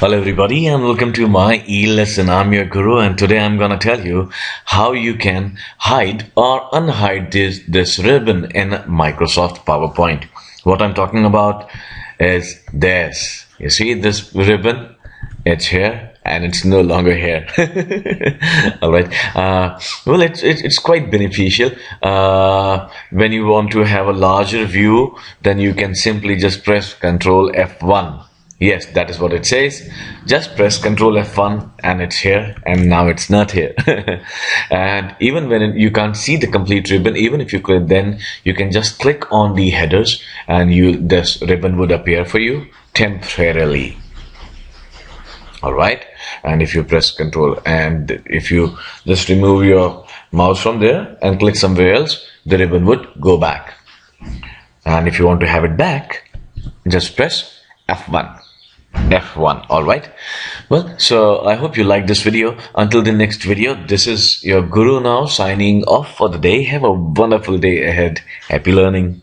Hello everybody and welcome to my e-lesson. I'm your guru and today I'm gonna tell you how you can hide or unhide this, this ribbon in Microsoft PowerPoint. What I'm talking about is this. You see this ribbon? It's here and it's no longer here. All right. Uh, well, it's, it's, it's quite beneficial. Uh, when you want to have a larger view, then you can simply just press Control F1 Yes, that is what it says. Just press Control F1 and it's here and now it's not here. and even when you can't see the complete ribbon, even if you could, then you can just click on the headers and you this ribbon would appear for you temporarily. Alright, and if you press Control and if you just remove your mouse from there and click somewhere else, the ribbon would go back. And if you want to have it back, just press F1 f1 all right. Well so i hope you like this video. Until the next video this is your guru now signing off for the day. Have a wonderful day ahead. Happy learning